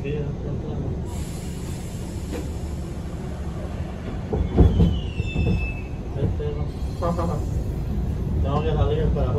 Aquí, encontramos. Este no. Tengo que salir para